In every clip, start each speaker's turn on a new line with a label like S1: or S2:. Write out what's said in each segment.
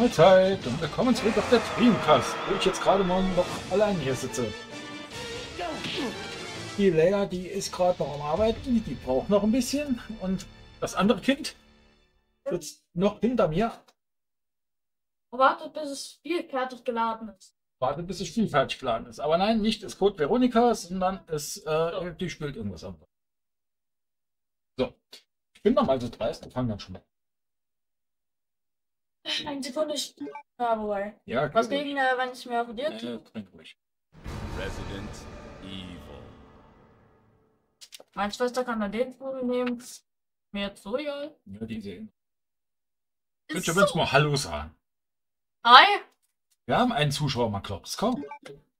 S1: Mahlzeit und willkommen zurück auf der Dreamcast, wo ich jetzt gerade mal noch allein hier sitze. Die Leia, die ist gerade noch am Arbeiten, die braucht noch ein bisschen und das andere Kind sitzt noch hinter mir.
S2: Wartet, bis das Spiel fertig geladen ist.
S1: Wartet, bis das Spiel fertig geladen ist. Aber nein, nicht das Code Veronika, sondern es, äh, die spielt irgendwas anderes. So, ich bin noch mal so dreist und fange dann schon mal.
S2: Eine Sekunde. ich- Ja, wobei.
S1: Ja,
S2: Was
S1: gut.
S2: gegen, äh, wenn es mir
S1: Ja,
S2: verliert?
S1: ja, trink ruhig.
S3: Resident Evil.
S2: Meine Schwester kann dann den Vogel nehmen. Mir jetzt so egal.
S1: Ja, die sehen. Könnt ihr
S2: so.
S1: uns mal Hallo sagen?
S2: Hi.
S1: Wir haben einen Zuschauer, man glaubt es kaum.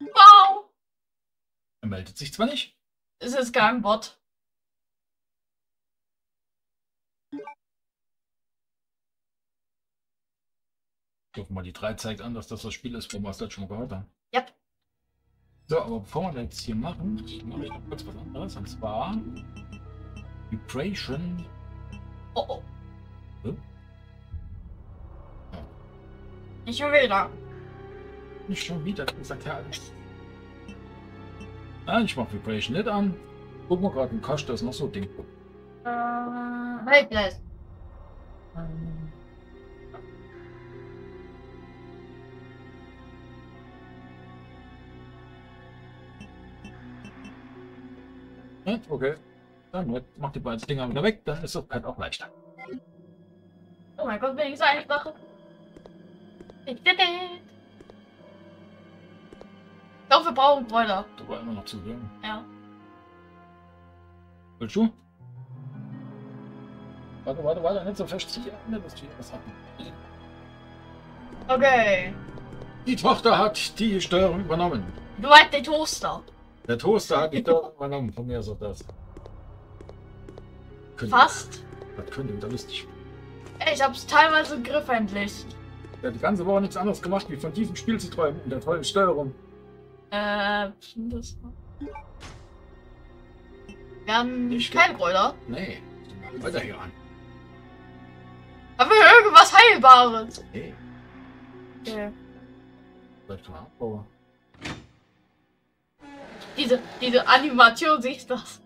S2: Wow.
S1: Er meldet sich zwar nicht,
S2: Es ist kein Bot.
S1: Guck mal, die 3 zeigt an, dass das das Spiel ist, wo wir es das schon mal gehört haben.
S2: Yep.
S1: So, aber bevor wir das jetzt hier machen, mache ich noch kurz was anderes. Und zwar Vibration.
S2: Oh oh.
S1: Hm?
S2: Nicht schon wieder.
S1: Nicht schon wieder, das sagt ja alles. Ah, ich mache Vibration nicht an. Guck mal gerade, im Kasten da ist noch so ein Ding.
S2: Äh, hey, Bless.
S1: Ähm. Ja, okay. Dann mach die beiden Dinger wieder weg, dann ist das Pad auch leichter.
S2: Oh mein Gott, wenigstens eine Sache. Ich glaube, wir brauchen Bräuler.
S1: Da war immer noch zu hören.
S2: Ja.
S1: Willst du? Warte, warte, warte, nicht so festziehen, ne, dass du hier was haben.
S2: Okay.
S1: Die Tochter hat die Steuerung übernommen.
S2: Du meinst den Toaster.
S1: Der Toaster hat die Steuerung übernommen. Von mir so das. Könnte-
S2: Fast.
S1: Das könnte wieder lustig.
S2: Ey, ich hab's teilweise im Griff endlich.
S1: Der hat die ganze Woche nichts anderes gemacht, wie von diesem Spiel zu träumen und der tollen Steuerung.
S2: Äh, das Wir haben
S1: Ich-
S2: keine Bräuler.
S1: Nee, weiter hier an.
S2: Haben wir irgendwas Heilbares?
S1: Nee,
S2: Okay.
S1: vielleicht kann man abbauen.
S2: Diese, diese Animation, siehst du das?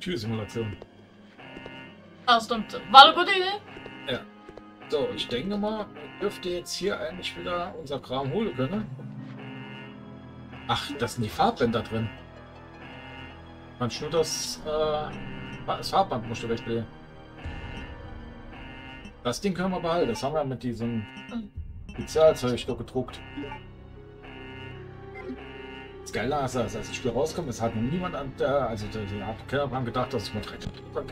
S1: Tür-Simulation.
S2: Ah, stimmt. War eine gute Idee?
S1: So, ich denke mal, wir dürfte jetzt hier eigentlich wieder unser Kram holen können. Ach, das sind die Farbbänder drin. Man nur das, äh, das Farbband musst du weglegen. Das Ding können wir behalten. Das haben wir mit diesem Spezialzeug da gedruckt. Das Geile ist, als das Spiel rauskommt, es hat noch niemand an der, also die, die hat keiner dran gedacht, dass es mal direkt kann.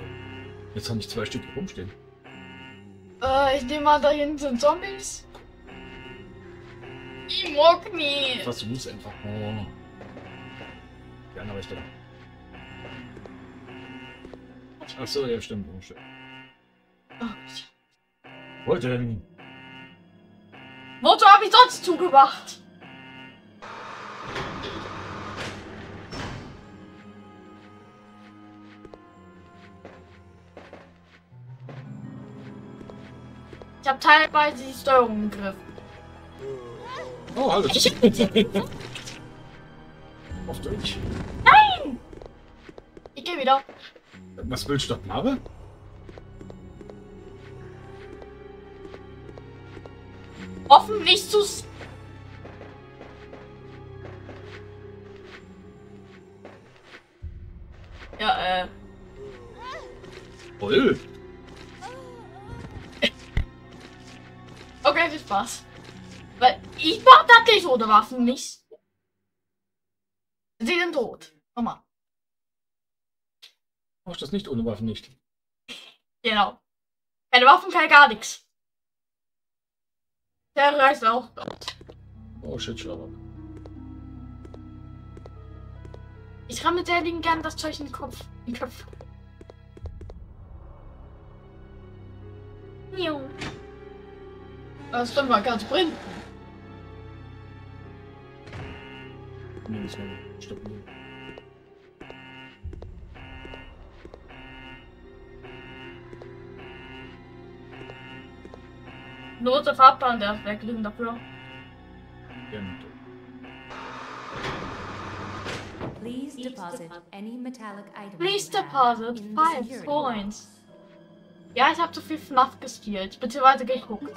S1: Jetzt haben nicht zwei Stück hier rumstehen.
S2: Äh, ich nehme mal, da hinten sind Zombies. Ich mag nie.
S1: Was du musst einfach. Oh. Die andere Richtung. Achso, ja, stimmt. oh, stimmt. Wollte denn?
S2: Wozu habe ich sonst zugemacht? Teilweise die Steuerung im Griff.
S1: Oh, hallo. Auf durch.
S2: Ich gehe wieder.
S1: Was willst du dort machen?
S2: Offen nicht zu. s- Ja, äh.
S1: Voll.
S2: Viel Spaß. Weil ich mach das nicht ohne Waffen nicht. Sie sind tot. Nochmal.
S1: Mach das nicht ohne Waffen nicht.
S2: Genau. Keine Waffen, kein gar nichts. Der reißt auch.
S1: Oh shit, Sherlock.
S2: Ich ramme der Ding gern das Zeug in den Kopf. In den Kopf. Jo. Das stimmt, man kann sprinten.
S1: Nee, das stoppen.
S2: Nur der Fahrplan, der ist weglegen dafür.
S1: Stimmt.
S4: Please deposit any metallic items.
S2: Please deposit
S4: in the
S2: five
S4: security
S2: coins.
S4: box.
S2: Ja, ich habe zu viel FNAF gespielt, beziehungsweise geguckt.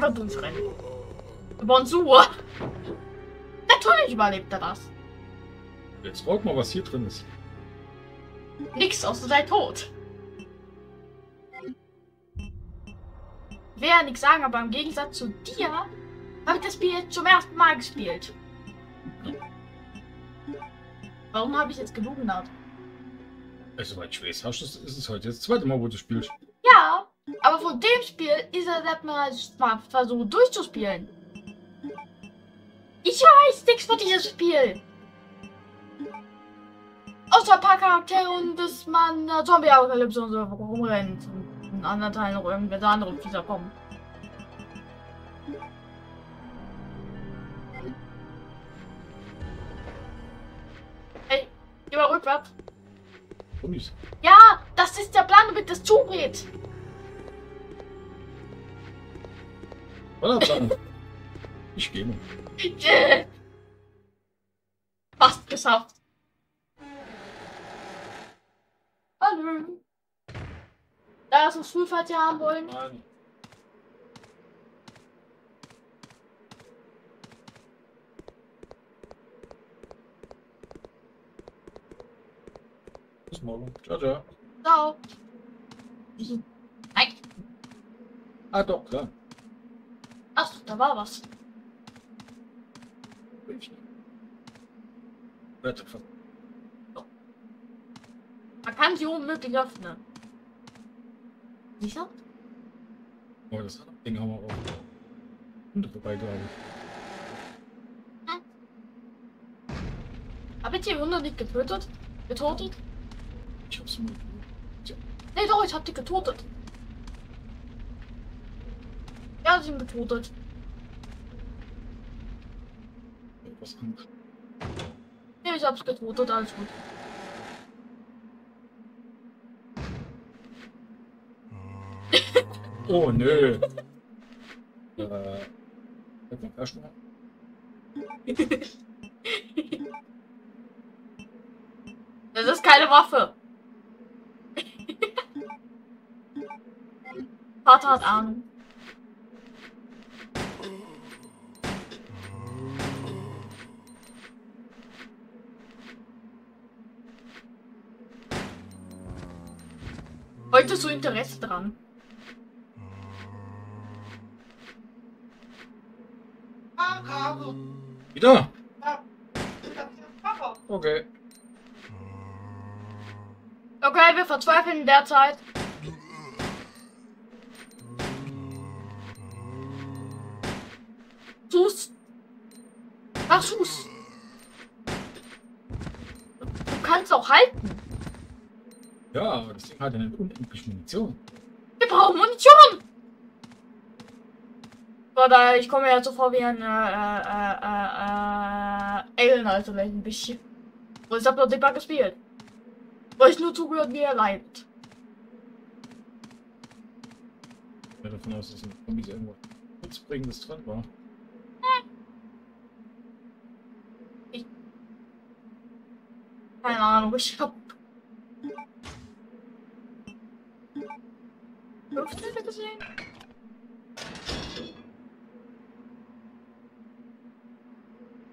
S2: Einfach durchrennen. Bonjour. Natürlich überlebt er das.
S1: Jetzt frag mal, was hier drin ist.
S2: Nix, außer sei tot. Ich will ja nichts sagen, aber im Gegensatz zu dir habe ich das Spiel jetzt zum ersten Mal gespielt. Warum habe ich jetzt gelugnet?
S1: Also, soweit ich weiß, hast du, ist es heute das zweite Mal, wo du spielst.
S2: Ja, aber von dem Spiel ist er das mal versucht durchzuspielen. Ich weiß nichts von diesem Spiel. Außer ein paar Charaktere und dass man äh, Zombie-Apokalypse und so rumrennt. Und in anderen Teilen noch irgendwelche andere Viecher kommen. Hey, geh mal rückwärts. Ja, das ist der Plan, damit das zugeht.
S1: Oder Plan? Ich gehe mal.
S2: Fast geschafft. Hallo. Da ist ein Stuhl, falls ihr haben wollen.
S1: Nein. Bis morgen. Ciao, ciao.
S2: Ciao. Nein.
S1: Ah, doch, klar.
S2: Ach, da war was. Man kann sie unmöglich öffnen. Sicher?
S1: Oh, das Ding haben wir auch. Hunde vorbei, glaube ich.
S2: Hab ich die Hunde nicht getötet? Getötet?
S1: Ich hab's mal.
S2: Nee, doch, ich hab die getötet. Ja, sie sind getötet.
S1: Was anderes.
S2: Nee, ich hab's getötet, alles gut.
S1: Oh, nö. äh. Hat?
S2: Das ist keine Waffe. Vater hat Ahnung. Heute so Interesse dran.
S1: Wieder? Okay.
S2: Okay, wir verzweifeln in der Zeit. Sus. Ach, Sus. Du kannst auch halten.
S1: Ja, aber das Ding hat ja nicht unendlich Munition.
S2: Wir brauchen Munition. Oder ich komme ja so vor wie ein äh, äh, äh, äh, Alien, also ein bisschen. Und ich hab noch nicht mal gespielt. Weil ich nur zugehört, wie er leidet.
S1: Ich gehe davon aus, dass in Zombies irgendwo Nutzbringendes dran war.
S2: Keine Ahnung, ich hab. 15 gesehen?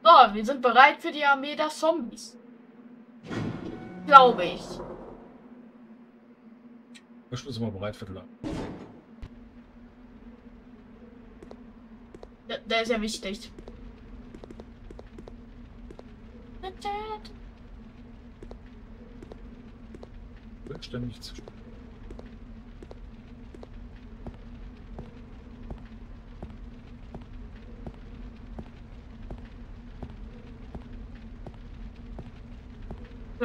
S2: So, wir sind bereit für die Armee der Zombies. Glaube ich.
S1: Verschluss mal bereit für die Lage.
S2: Der, der ist ja wichtig.
S1: Vollständig zu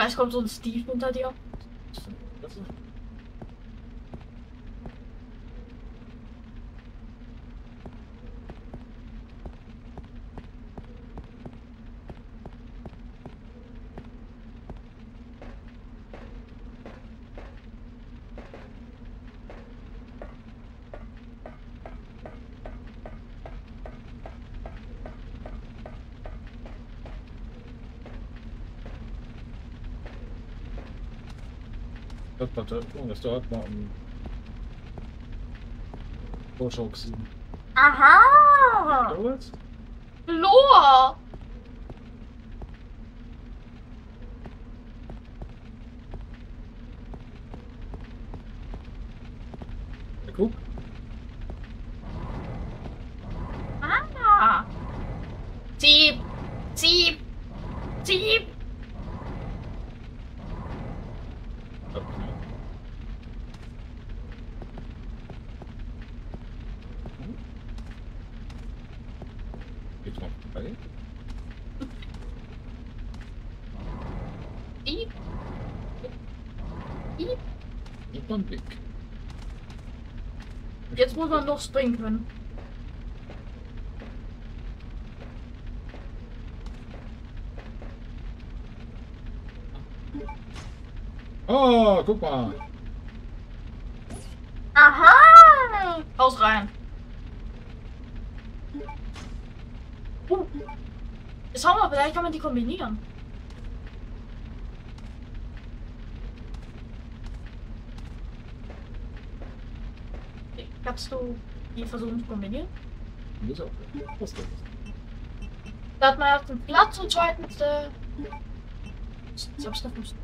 S2: Vielleicht kommt so ein Steve hinter dir.
S1: Was? Das, das, das dauert mal um Vorschau.
S2: Aha!
S1: Dauert's?
S2: Lor!
S1: Ja, guck.
S2: Ah! Sieb! Sieb! Sieb!
S1: Ja, genau. Geht mal vorbei.
S2: Sieb! Sieb!
S1: Gib mal einen Blick.
S2: Jetzt muss man noch springen können.
S1: Oh, guck mal.
S2: Schauen wir, vielleicht kann man die kombinieren. Kannst du die versuchen zu kombinieren?
S1: Muss auch. Das?
S2: Da hat man erst einen Platz und zweitens. Äh, ich nicht.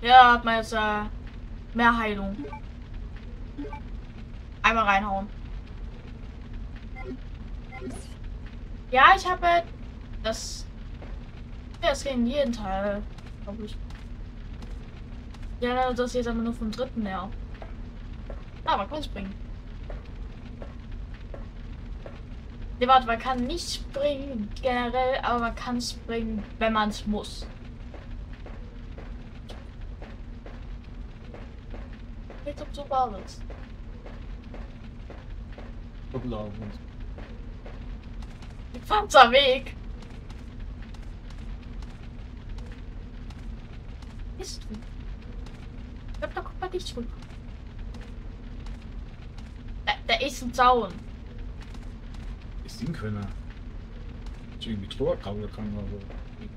S2: Ja, hat man jetzt äh, mehr Heilung. Einmal reinhauen. Ja, ich habe das. Ja, es gegen jeden Teil, glaube ich. Ja, das ist jetzt aber nur vom dritten her. Man kann springen. Nee, warte, man kann nicht springen generell, aber man kann springen, wenn man es muss. Nicht ob so Basis.
S1: Hoppla.
S2: Panzerweg. Bist du? Ich hab da guck mal dich drüber. Da, da ist ein Zaun.
S1: Ist den können. Ich irgendwie drüber krabbeln kann oder so.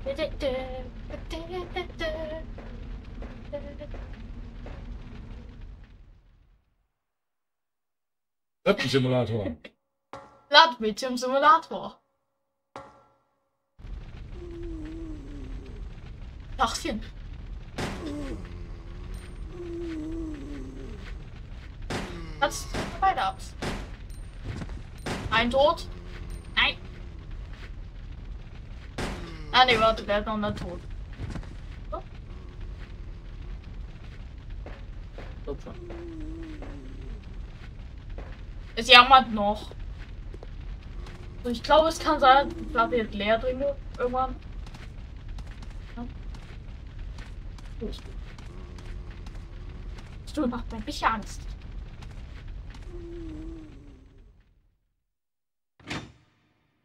S1: Treppensimulator.
S2: Landbildschirm Simulator. Tachchen. Was? Beide abs. Ein Tod. Nein. Ah ne, warte, der ist noch nicht tot. So.
S1: Glaub schon.
S2: Es jammert noch. Ich glaube, es kann sein, dass jetzt leer drin wird irgendwann. Das Stuhl macht mir ein bisschen Angst.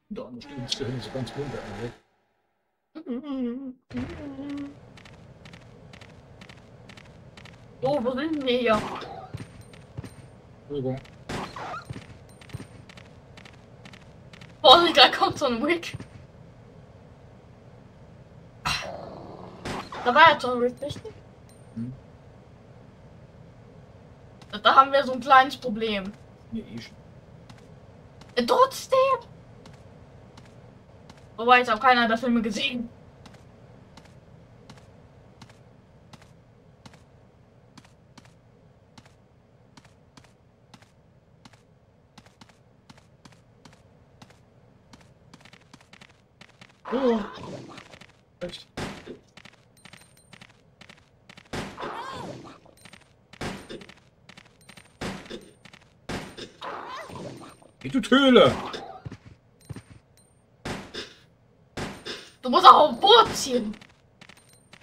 S1: Da stehen sie hin, so ganz runter. Also.
S2: So, wo sind wir hier?
S1: Entschuldigung.
S2: Vorsicht, da kommt so ein Wick. Da war ja schon Rick, richtig?
S1: Hm.
S2: Da haben wir so ein kleines Problem.
S1: Nee, eh schon.
S2: Äh, Trotzdem! Wobei, jetzt auch keiner der Filme gesehen.
S1: Oh. Echt? Geh du Töle!
S2: Du musst auch auf Boot ziehen.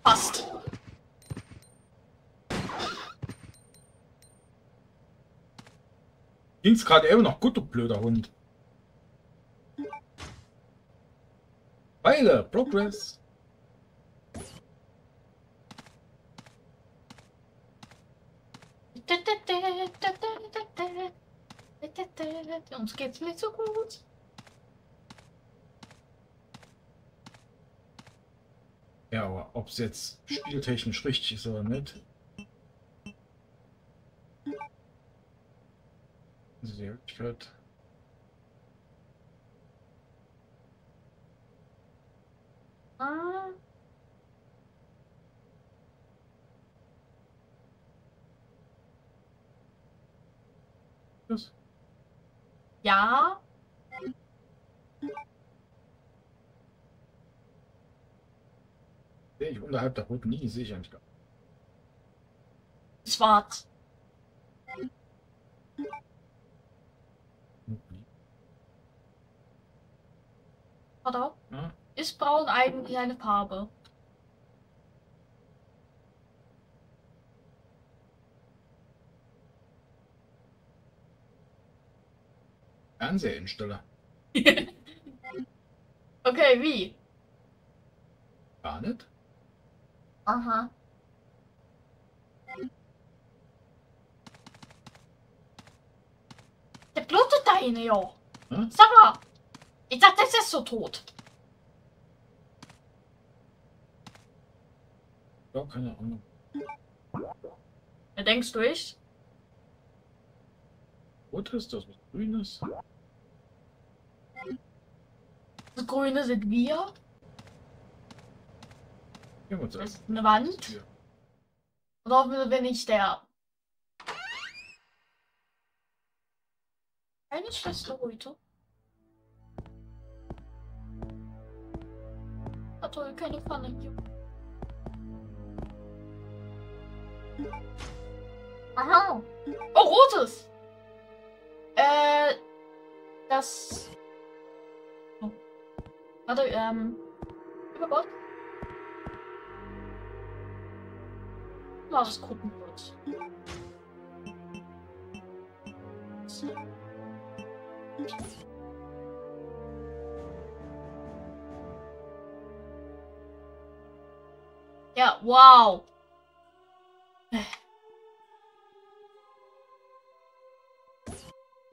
S2: Passt.
S1: Ging's gerade eben noch gut, du blöder Hund. Weile, Progress.
S2: Uns geht's nicht so gut.
S1: Ja, aber ob es jetzt spieltechnisch richtig ist oder nicht. Also die
S2: Ja.
S1: sehe ich unterhalb der roten Linie, sehe ich eigentlich gar
S2: Schwarz. Warte.
S1: Ja,
S2: Ist braun eigentlich eine Farbe?
S1: Fernsehinsteller.
S2: Okay, wie?
S1: Gar nicht?
S2: Aha. Der blutet da inne, ja.
S1: Hm?
S2: Sag mal. Ich dachte, es ist so tot.
S1: Ja, keine Ahnung.
S2: Ja, denkst du ich?
S1: Rot ist das, was grün ist.
S2: Das Grüne sind wir.
S1: Wir uns
S2: Das ist eine Wand.
S1: Tür.
S2: Oder bin ich der? Eine Schwester heute. Hat toll, keine Pfanne hier. Aha. Oh, rotes. Äh, das. Warte, ähm. Überbord. Lass es gucken kurz. Ja, wow.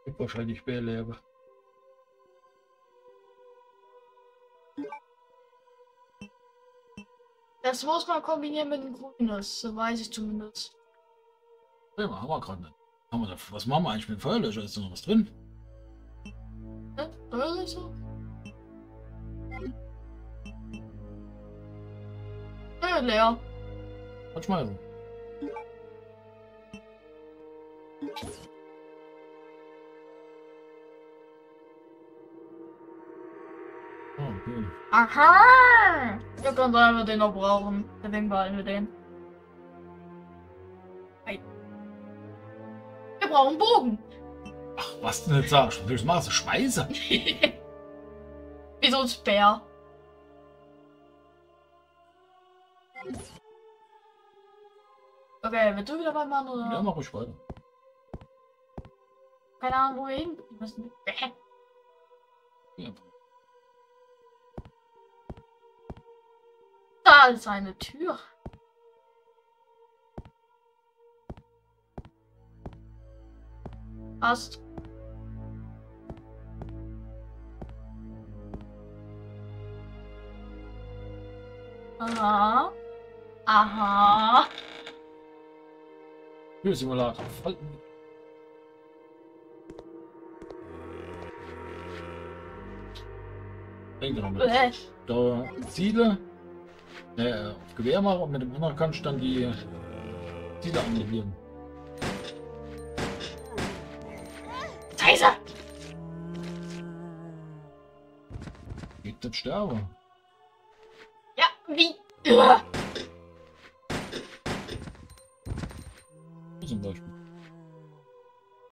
S1: Gibt wahrscheinlich Bärlehre.
S2: Das muss man kombinieren mit dem Grünes, so weiß ich zumindest.
S1: Ja, haben wir gerade nicht. Was machen wir eigentlich mit dem Feuerlöscher? Ist da noch was drin?
S2: Ne? Feuerlöscher? Nö, leer.
S1: Was schmeißen? Okay.
S2: Aha! Ja, kann sein, wir den noch brauchen. Deswegen behalten wir den. Hey. Wir brauchen einen Bogen.
S1: Ach, was du nicht sagst. Was willst du machen? So Schmeiße?
S2: Wie so ein Speer. Okay, willst du wieder beim Mann oder?
S1: Ja, mach ich weiter.
S2: Keine Ahnung, wohin. Wir müssen. Hä?
S1: Ja.
S2: Da ist eine Tür. Passt. Aha. Aha.
S1: Türsimulator. Denke dran.
S2: Bäh.
S1: Da Ziele. Äh, auf Gewehr machen und mit dem anderen kannst du dann die Ziele anvisieren.
S2: Scheiße.
S1: Geht das sterben.
S2: Ja, wie?